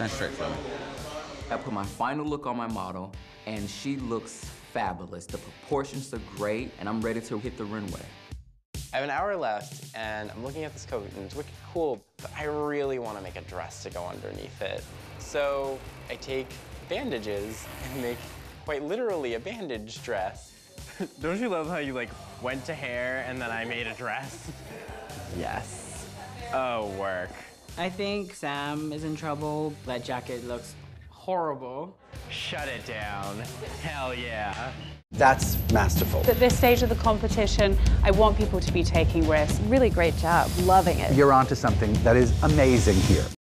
Stand straight for me. I put my final look on my model, and she looks fabulous. The proportions are great, and I'm ready to hit the runway. I have an hour left, and I'm looking at this coat, and it's wicked cool, but I really want to make a dress to go underneath it. So I take bandages and make quite literally a bandage dress. Don't you love how you like went to hair and then I made a dress? Yes. Oh, work. I think Sam is in trouble. That jacket looks horrible. Shut it down. Hell yeah. That's masterful. At this stage of the competition, I want people to be taking risks. Really great job. Loving it. You're onto something that is amazing here.